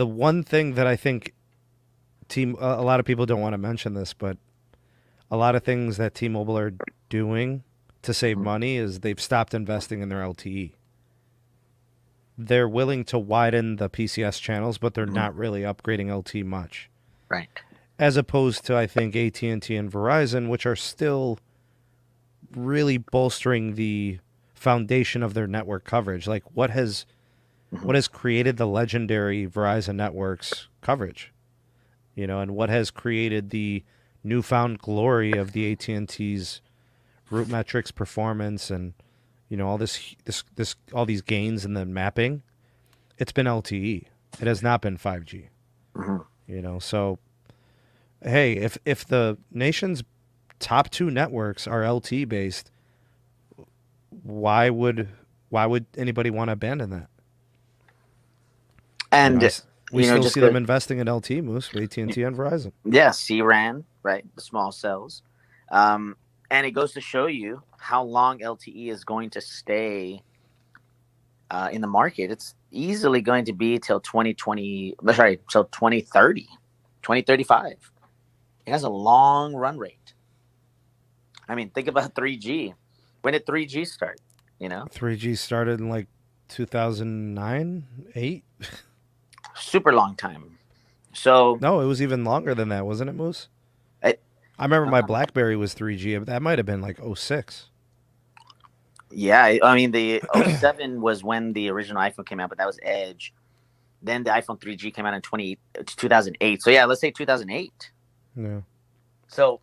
the one thing that I think team a lot of people don't want to mention this, but a lot of things that T-Mobile are doing to save mm-hmm. money is they've stopped investing in their LTE. They're willing to widen the PCS channels, but they're mm-hmm. not really upgrading LTE much. Right. As opposed to I think AT&T and Verizon, which are still really bolstering the foundation of their network coverage. Like what has mm-hmm. what has created the legendary Verizon networks coverage? You know, and what has created the newfound glory of the AT&T's RootMetrics performance and you know all this this this all these gains in the mapping it's been LTE it has not been 5G mm-hmm. you know so hey if if the nation's top two networks are LTE based why would why would anybody want to abandon that and you know, we still see the, them investing in LTE moose with AT&T and Verizon yeah C-RAN right? The small cells. Um, and it goes to show you how long LTE is going to stay uh, in the market. It's easily going to be till 2020, sorry, till 2030, 2035. It has a long run rate. I mean, think about 3G. When did 3G start? You know, 3G started in like 2009, 8. Super long time. So no, it was even longer than that, wasn't it, Moose? I remember my uh-huh. BlackBerry was 3G, but that might have been like 06. Yeah, I mean the 07 was when the original iPhone came out, but that was Edge. Then the iPhone 3G came out in 20, 2008. So yeah, let's say 2008. Yeah. So